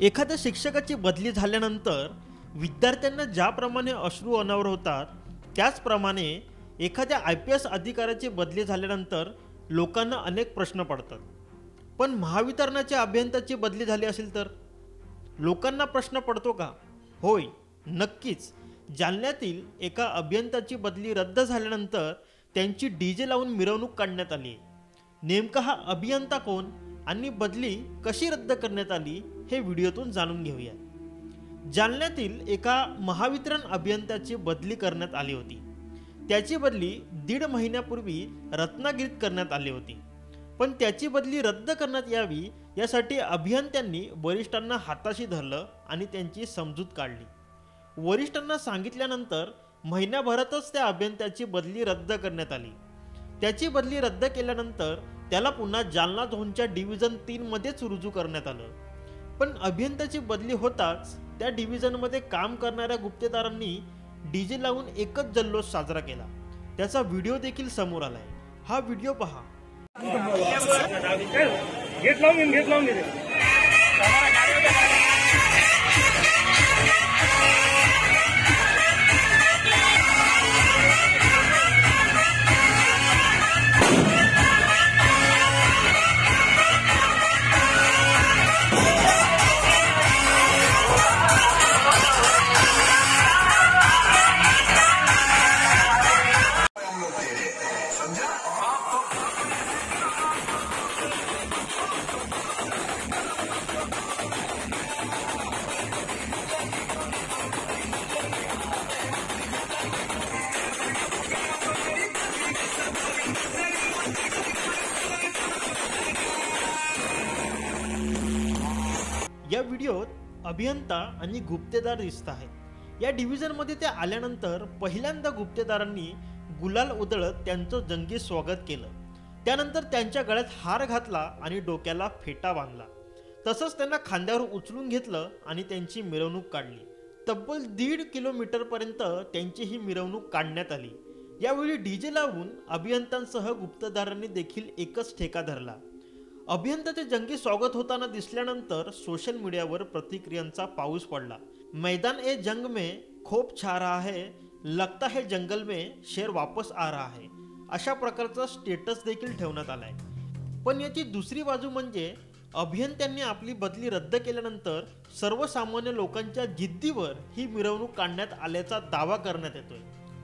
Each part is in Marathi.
एखाद्या शिक्षकाची बदली झाल्यानंतर विद्यार्थ्यांना ज्याप्रमाणे अश्रू अनावर होतात त्याचप्रमाणे एखाद्या आय पी एस अधिकाऱ्याची बदली झाल्यानंतर लोकांना अनेक प्रश्न पडतात. पण महावितरणाच्या अभियंत्याची बदली झाली असेल तर? लोकांना प्रश्न पडतो का? होय नक्कीच. जालन्यातील एका अभियंत्याची बदली रद्द झाल्यानंतर त्यांची डीजे लावून मिरवणूक काढण्यात आली. नेमका हा अभियंता कोण? आणि बदली कशी रद्द करण्यात आली? हे व्हिडिओतून जाणून घेऊया जालन्यातील एका महावितरण अभियंत्याची बदली करण्यात आली होती. त्याची बदली दीड महिन्यापूर्वी रत्नागिरीत करण्यात आली होती. पण त्याची बदली रद्द करण्यात यावी यासाठी अभियंत्यांनी वरिष्ठांना हाताशी धरलं आणि त्यांची समजूत काढली. वरिष्ठांना सांगितल्यानंतर महिन्याभरातच त्या अभियंत्याची बदली रद्द करण्यात आली. त्याची बदली रद्द केल्यानंतर त्याला पुन्हा जालना झोनच्या डिव्हिजन तीनमध्येच रुजू करण्यात आलं. पण अभियंत्याची बदली होताच त्या डिव्हिजनमध्ये काम करणाऱ्या गुप्तेदारांनी डीजे लावून एकच जल्लोष साजरा केला. त्याचा व्हिडिओ देखील समोर आलाय. हा व्हिडिओ पहा. या व्हिडिओत अभियंता आणि गुप्तेदार दिसत आहेत. या डिव्हिजनमध्ये ते आल्यानंतर पहिल्यांदा गुप्तेदारांनी गुलाल उधळत त्यांचं जंगी स्वागत केलं. त्यानंतर त्यांच्या गळ्यात हार घातला आणि डोक्याला फेटा बांधला. तसंच त्यांना खांद्यावर उचलून घेतलं आणि त्यांची मिरवणूक काढली. तब्बल दीड किलोमीटरपर्यंत त्यांची ही मिरवणूक काढण्यात आली. यावेळी डीजे लावून अभियंत्यांसह गुप्तदारांनी देखील एकच ठेका धरला. अभियंत्याचे जंगी स्वागत होताना दिसल्यानंतर सोशल मीडियावर प्रतिक्रियांचा पाऊस पडला. मैदान ए जंग में खूप छा रहा है लगता है जंगल में शेर वापस आ रहा है. अशा प्रकारचा स्टेटस देखील ठेवण्यात आलाय. पण याची दुसरी बाजू म्हणजे अभियंत्यांनी आपली बदली रद्द केल्यानंतर सर्वसामान्य लोकांच्या जिद्दीवर ही मिरवणूक काढण्यात आल्याचा दावा करण्यात येतोय.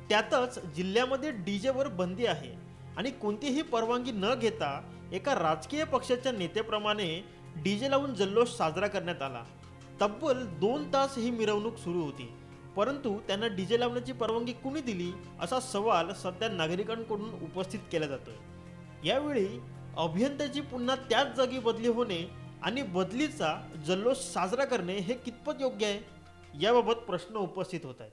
त्यातच जिल्ह्यामध्ये डीजेवर बंदी आहे आणि कोणतीही परवानगी न घेता एका राजकीय पक्षाच्या नेत्याप्रमाणे डीजे लावून जल्लोष साजरा करण्यात आला. तब्बल दोन तास ही मिरवणूक सुरू होती. परंतु त्यांना डीजे लावण्याची परवानगी कुणी दिली असा सवाल सध्या नागरिकांकडून उपस्थित केला जातोय. यावेळी अभियंत्याची पुन्हा त्याच जागी बदली होणे आणि बदलीचा जल्लोष साजरा करणे हे कितपत योग्य आहे? याबाबत प्रश्न उपस्थित होत आहेत.